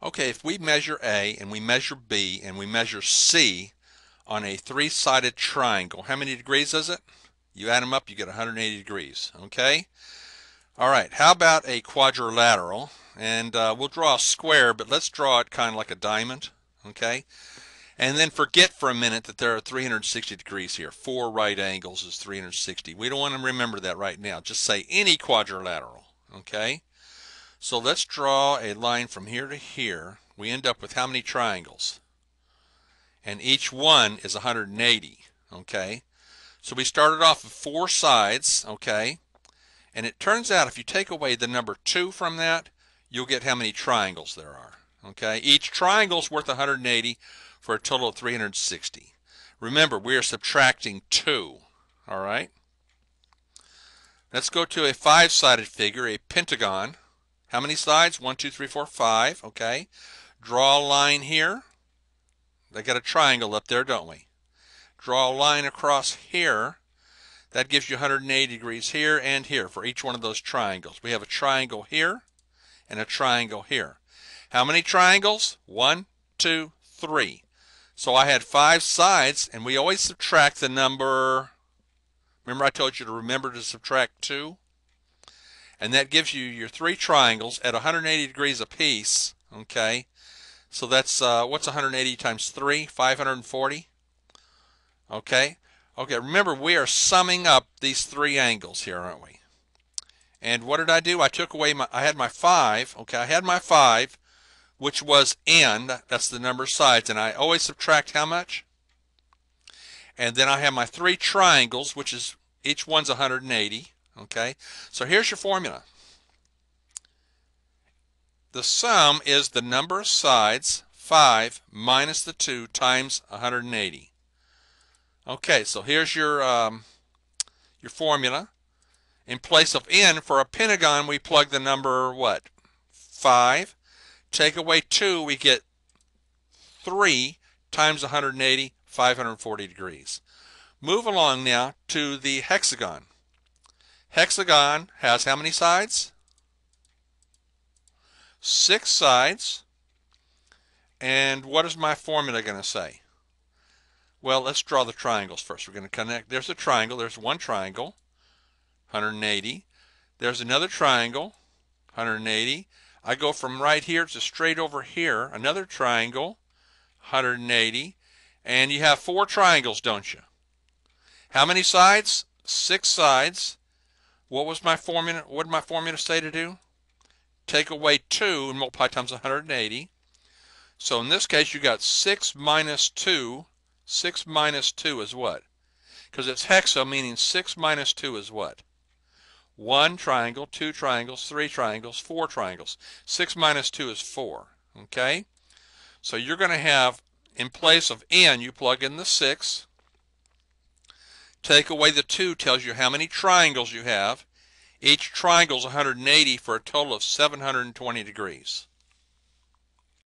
Okay, if we measure A and we measure B and we measure C on a three-sided triangle, how many degrees is it? You add them up, you get 180 degrees, okay? All right, how about a quadrilateral? And uh, we'll draw a square, but let's draw it kind of like a diamond, okay? And then forget for a minute that there are 360 degrees here. Four right angles is 360. We don't want to remember that right now. Just say any quadrilateral, okay? So let's draw a line from here to here. We end up with how many triangles? And each one is 180, okay? So we started off with four sides, okay? And it turns out if you take away the number 2 from that, you'll get how many triangles there are, okay? Each triangle is worth 180 for a total of 360. Remember, we are subtracting 2, all right? Let's go to a five-sided figure, a pentagon. How many sides? One, two, three, four, five. Okay. Draw a line here. They got a triangle up there, don't we? Draw a line across here. That gives you 180 degrees here and here for each one of those triangles. We have a triangle here and a triangle here. How many triangles? One, two, three. So I had five sides, and we always subtract the number. Remember I told you to remember to subtract two? And that gives you your three triangles at 180 degrees apiece okay? So that's uh, what's 180 times 3 540 okay? Okay remember we are summing up these three angles here aren't we? And what did I do? I took away my I had my 5 okay I had my 5 which was n that's the number of sides and I always subtract how much? And then I have my three triangles which is each one's 180 Okay, so here's your formula. The sum is the number of sides, 5, minus the 2 times 180. Okay, so here's your, um, your formula. In place of n, for a pentagon, we plug the number, what, 5. Take away 2, we get 3 times 180, 540 degrees. Move along now to the hexagon. Hexagon has how many sides? Six sides. And what is my formula going to say? Well, let's draw the triangles first. We're going to connect. There's a triangle. There's one triangle, 180. There's another triangle, 180. I go from right here to straight over here, another triangle, 180. And you have four triangles, don't you? How many sides? Six sides. What was my formula? What did my formula say to do? Take away 2 and multiply times 180. So in this case, you got 6 minus 2. 6 minus 2 is what? Because it's hexa, meaning 6 minus 2 is what? 1 triangle, 2 triangles, 3 triangles, 4 triangles. 6 minus 2 is 4. Okay? So you're going to have, in place of n, you plug in the 6. Take away the 2 tells you how many triangles you have. Each triangle is 180 for a total of 720 degrees.